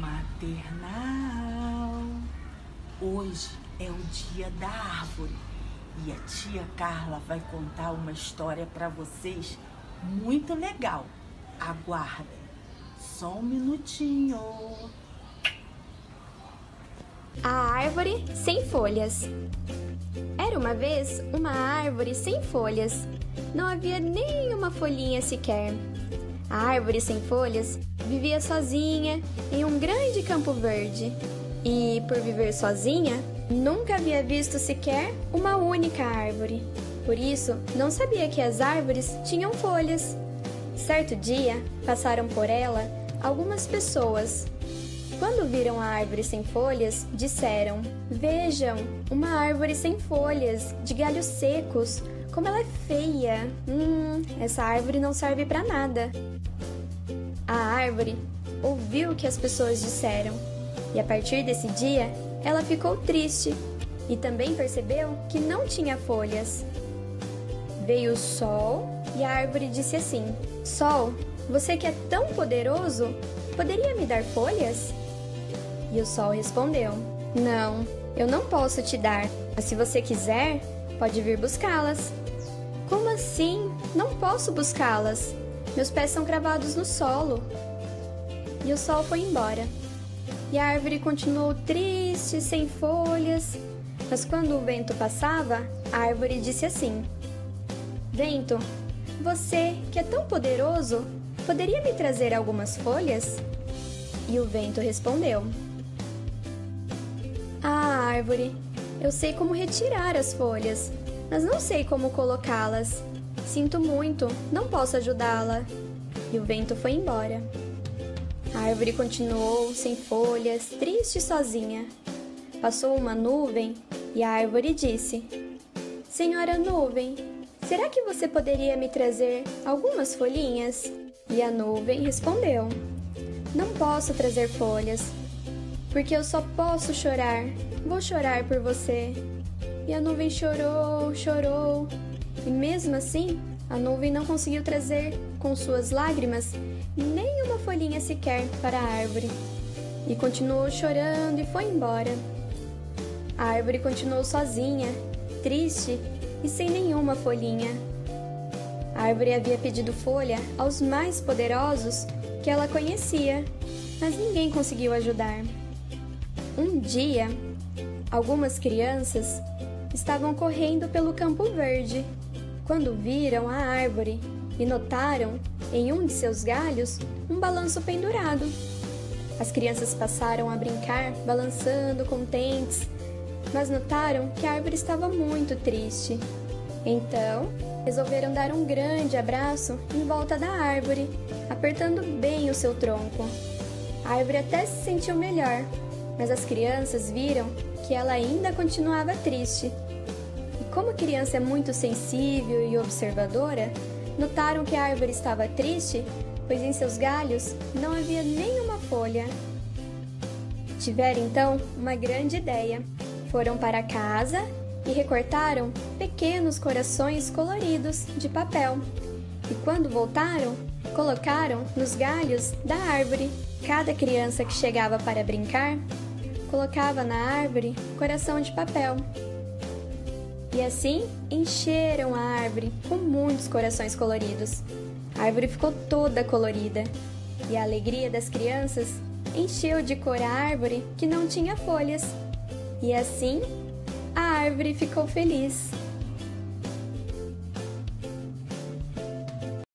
maternal. Hoje é o dia da árvore e a tia Carla vai contar uma história para vocês muito legal. Aguardem, só um minutinho. A árvore sem folhas. Era uma vez uma árvore sem folhas. Não havia nenhuma folhinha sequer. A árvore sem folhas vivia sozinha em um grande campo verde. E, por viver sozinha, nunca havia visto sequer uma única árvore. Por isso, não sabia que as árvores tinham folhas. Certo dia, passaram por ela algumas pessoas. Quando viram a árvore sem folhas, disseram: Vejam, uma árvore sem folhas, de galhos secos. Como ela é feia! Hum, essa árvore não serve para nada. A árvore ouviu o que as pessoas disseram e a partir desse dia ela ficou triste e também percebeu que não tinha folhas. Veio o sol e a árvore disse assim: Sol, você que é tão poderoso, poderia me dar folhas? E o sol respondeu: Não, eu não posso te dar, mas se você quiser, pode vir buscá-las. Como assim? Não posso buscá-las. Meus pés são cravados no solo. E o sol foi embora. E a árvore continuou triste, sem folhas. Mas quando o vento passava, a árvore disse assim: Vento, você, que é tão poderoso, poderia me trazer algumas folhas? E o vento respondeu: Ah, árvore, eu sei como retirar as folhas, mas não sei como colocá-las. Sinto muito, não posso ajudá-la. E o vento foi embora. A árvore continuou sem folhas, triste e sozinha. Passou uma nuvem e a árvore disse: Senhora nuvem, será que você poderia me trazer algumas folhinhas? E a nuvem respondeu: Não posso trazer folhas, porque eu só posso chorar. Vou chorar por você. E a nuvem chorou, chorou, e mesmo assim, a nuvem não conseguiu trazer, com suas lágrimas, nem uma folhinha sequer para a árvore. E continuou chorando e foi embora. A árvore continuou sozinha, triste e sem nenhuma folhinha. A árvore havia pedido folha aos mais poderosos que ela conhecia, mas ninguém conseguiu ajudar. Um dia, algumas crianças estavam correndo pelo campo verde quando viram a árvore e notaram em um de seus galhos um balanço pendurado. As crianças passaram a brincar, balançando contentes, mas notaram que a árvore estava muito triste. Então, resolveram dar um grande abraço em volta da árvore, apertando bem o seu tronco. A árvore até se sentiu melhor, mas as crianças viram que ela ainda continuava triste como a criança é muito sensível e observadora, notaram que a árvore estava triste, pois em seus galhos não havia nenhuma folha. Tiveram então uma grande ideia. Foram para casa e recortaram pequenos corações coloridos de papel. E quando voltaram, colocaram nos galhos da árvore. Cada criança que chegava para brincar colocava na árvore coração de papel e assim encheram a árvore com muitos corações coloridos. A árvore ficou toda colorida e a alegria das crianças encheu de cor a árvore que não tinha folhas. E assim a árvore ficou feliz.